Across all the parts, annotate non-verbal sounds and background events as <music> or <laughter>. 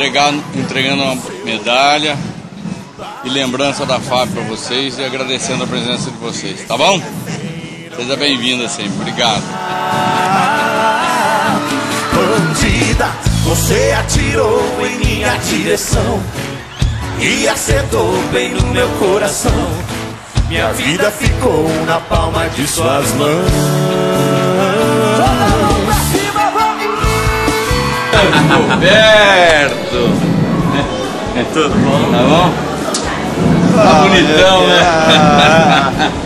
entregar, entregando uma medalha e lembrança da FAB para vocês e agradecendo a presença de vocês, tá bom? Seja bem-vinda sempre, obrigado. Bandida, você atirou em minha direção e acertou bem no meu coração. Minha vida ficou na palma de suas mãos. Roberto! Tudo bom? Tá bom? Tá bonitão, né? <laughs>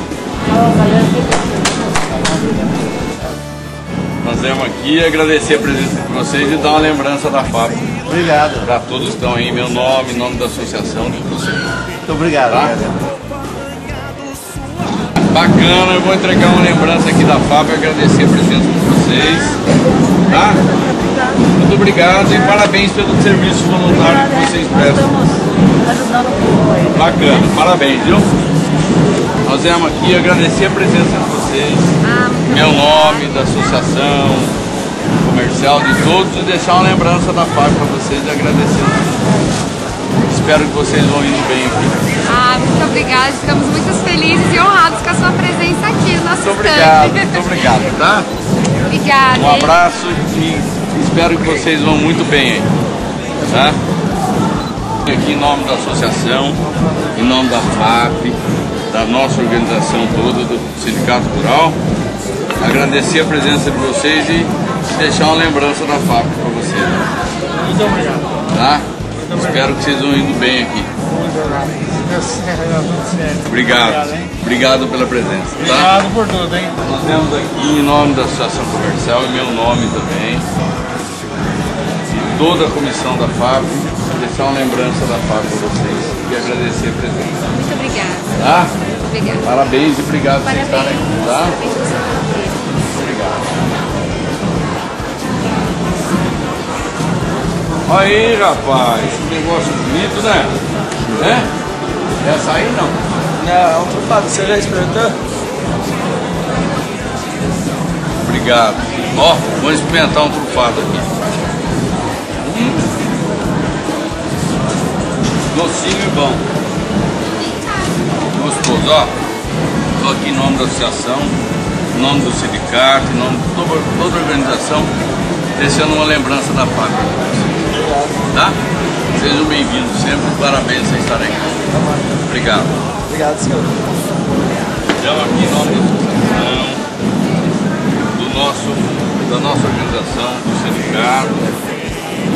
Nós viemos aqui agradecer a presença de vocês e dar uma lembrança da FAP. Obrigado. Para todos que estão aí, meu nome, nome da associação de vocês. Muito obrigado. Tá? Obrigado. Bacana, eu vou entregar uma lembrança aqui da FAP e agradecer a presença de vocês. Tá? Muito obrigado e parabéns pelo serviço voluntário que vocês prestam. Bacana, parabéns, viu? Nós viemos aqui agradecer a presença de vocês, meu nome, da associação comercial de todos e deixar uma lembrança da FAP para vocês e agradecer. Espero que vocês vão indo bem aqui. Ah, muito obrigada. Estamos muito felizes e honrados com a sua presença aqui no nosso Muito obrigado, stand. muito obrigado, tá? Obrigada. Um abraço e espero que vocês vão muito bem aí, tá? Aqui em nome da associação, em nome da FAP, da nossa organização toda, do Sindicato Rural, agradecer a presença de vocês e deixar uma lembrança da FAP para vocês. Muito obrigado. Tá? Espero que vocês vão indo bem aqui. Obrigado. Obrigado pela presença. Tá? Obrigado por tudo, hein? Nós temos aqui em nome da Associação Comercial e meu nome também, e toda a comissão da FAB, deixar uma lembrança da FAB para vocês e agradecer a presença. Muito obrigada. Tá? Muito obrigada. Parabéns e obrigado por vocês estarem aqui, tá? Parabéns Aí, rapaz, que negócio bonito, né? É? Essa aí não. Não, Fábio, você já experimentou? Obrigado. Ó, vamos experimentar um trufado aqui. Hum. Docinho e bom. Gostoso, ó. Estou aqui em nome da associação, em nome do sindicato, em nome de toda, toda a organização, deixando uma lembrança da fábrica. Tá? Sejam bem-vindos sempre. Parabéns por vocês estarem aqui. Obrigado. Obrigado, senhor. Estamos aqui em nome da associação, do nosso, da nossa organização, do sindicato.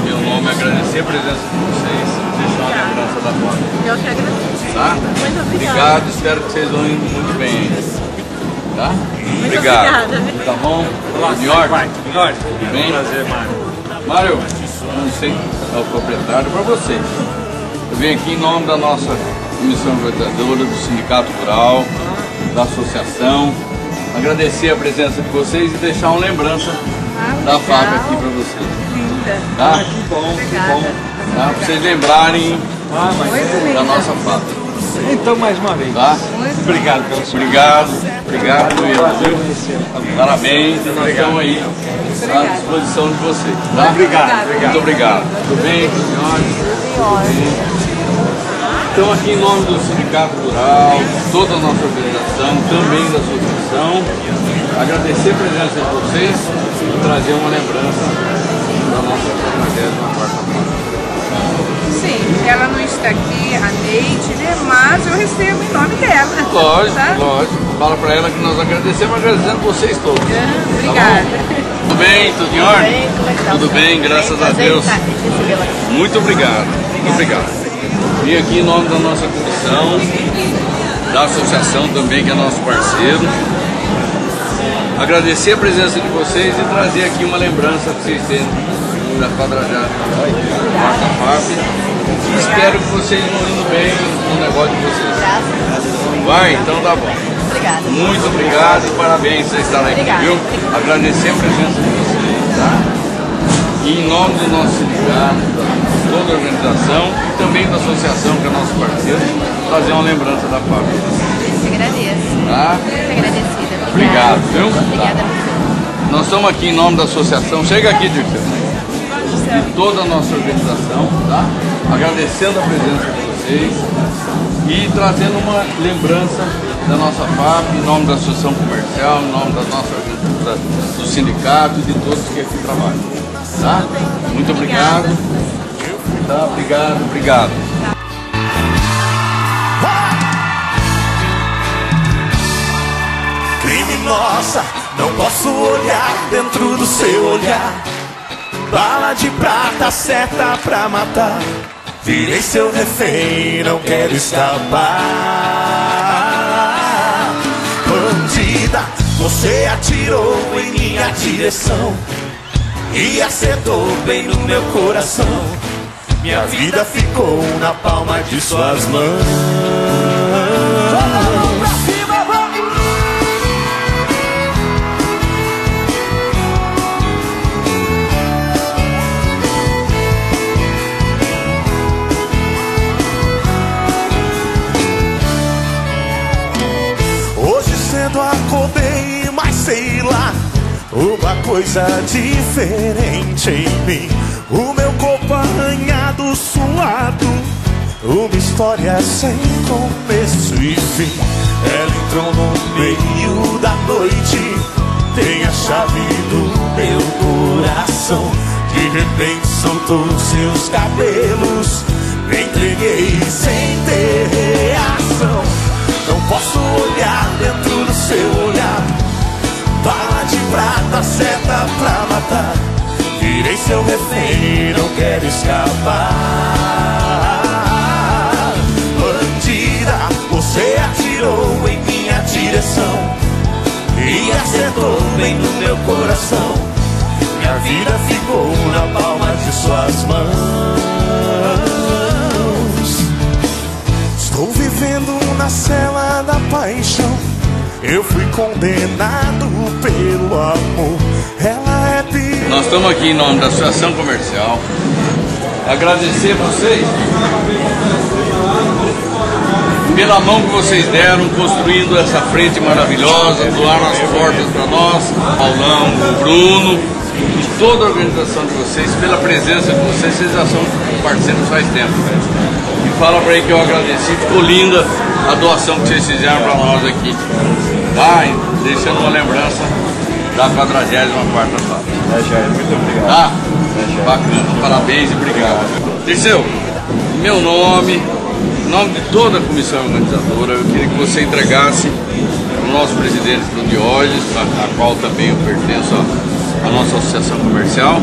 Meu nome é agradecer a presença de vocês e deixar uma lembrança da foto. Eu que agradeço. Tá? Muito obrigada. Obrigado, espero que vocês vão indo muito bem. Tá? Obrigado. obrigada. Tá bom? Em ordem? Tudo bem? Prazer, Mário. Mário, não sei é o proprietário para vocês. Eu venho aqui em nome da nossa comissão organizadora, do Sindicato Rural, da associação, agradecer a presença de vocês e deixar uma lembrança da fábrica aqui para vocês. Tá? Que bom, que Obrigada. bom. Tá? Para vocês lembrarem Ah, da nossa fábrica. Então, mais uma vez. Tá? Obrigado pelo seu Obrigado, obrigado viu? Parabéns, nós estamos aí à disposição de vocês. Tá? Obrigado, obrigado. Muito obrigado. Tudo bem, senhores? Estamos aqui em nome do Sindicato Rural, toda a nossa organização, também da associação. Agradecer a presença de vocês e trazer uma lembrança da nossa 44 Sim, ela não está aqui, a Neide, né? Mas eu recebo em nome dela. Lógico, tá? lógico. Fala pra ela que nós agradecemos, agradecendo vocês todos. Ah, Obrigada. Tudo bem? Tudo em ordem? Tudo bem, graças a Deus. Muito obrigado. Muito obrigado. Vim aqui em nome da nossa comissão, da associação também, que é nosso parceiro. Agradecer a presença de vocês e trazer aqui uma lembrança para vocês terem da FAP. E espero que vocês vão indo bem no negócio de vocês. Vai? Então tá bom. Obrigada. Muito obrigado e parabéns por vocês estarem aqui, viu? Agradecer a presença de vocês, tá? E em nome do nosso sindicato, toda a organização e também da associação, que é nosso parceiro, trazer uma lembrança da Eu te agradeço. tá? Muito agradecida. Obrigado, viu? Obrigada. Nós estamos aqui em nome da associação. Chega aqui, Dirceu. De toda a nossa organização, tá? Agradecendo a presença de vocês e trazendo uma lembrança da nossa FAP, em nome da Associação Comercial, em nome da nossa organização, do sindicato e de todos que aqui trabalham. Tá? Muito obrigado. Tá, obrigado, obrigado. Criminosa, não posso olhar dentro do seu olhar. Bala de prata, seta pra matar. Virei seu refém, não quero escapar. Bandida, você atirou em minha direção e acertou bem no meu coração. Minha vida ficou na palma de suas mãos. Coisa diferente em mim. O meu corpo arranhado, suado. Uma história sem começo e fim. Ela entrou no meio da noite. Tem a chave do meu coração. De repente soltou seus cabelos. Me entreguei sem ter reação. Não posso olhar dentro do seu olhar. Bala de prata, seta pra matar. Virei seu refém, não quero escapar. Bandida, você atirou em minha direção e acertou bem no meu coração. Minha vida ficou na palma de suas mãos. Estou vivendo na cela da paixão. Eu fui condenado pelo amor. É. Nós estamos aqui em nome da Associação Comercial. Agradecer vocês pela mão que vocês deram construindo essa frente maravilhosa, doaram as portas para nós, Paulão, Bruno e toda a organização de vocês, pela presença de vocês, vocês já são parceiros faz tempo. E fala para aí que eu agradeci, ficou linda a doação que vocês fizeram para nós aqui. E Deixando uma lembrança da 44 fase. É, Jair, muito obrigado. Tá? Bacana, parabéns e obrigado. Dirceu, em meu nome, em nome de toda a comissão organizadora, eu queria que você entregasse o nosso presidente do Diógenes, a, a qual também eu pertenço à nossa associação comercial,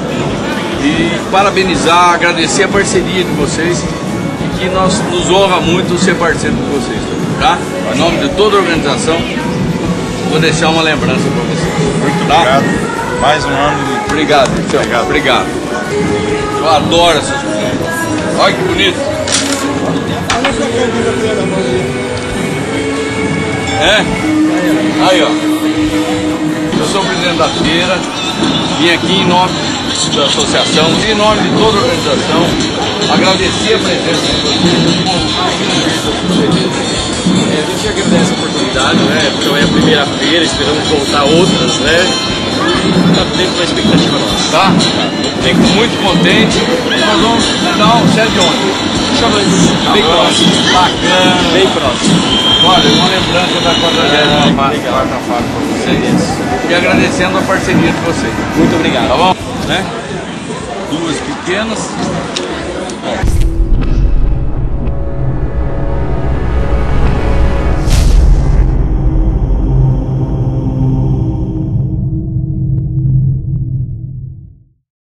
e parabenizar, agradecer a parceria de vocês e que nós, nos honra muito ser parceiro de vocês, tá? Em nome de toda a organização, vou deixar uma lembrança para vocês. Muito Tá? obrigado. Mais um ano de Obrigado, Dirceu. Obrigado. Obrigado. Eu adoro essas coisas. Olha que bonito. É? Aí, ó. Eu sou o presidente da feira. Vim aqui em nome da associação, e em nome de toda a organização, agradecer a presença de vocês. É, a gente agradece a oportunidade, né? Então é a primeira feira, esperamos voltar outras, né? Tá dentro da expectativa nossa. Tá? Fico muito contente. Nós vamos dar um sede onde? Chama bem próximo. Bacana. Bem próximo. Olha, uma lembrança da 44 quarta para vocês. E agradecendo a parceria de vocês. Muito obrigado. Tá bom? Né? Duas pequenas.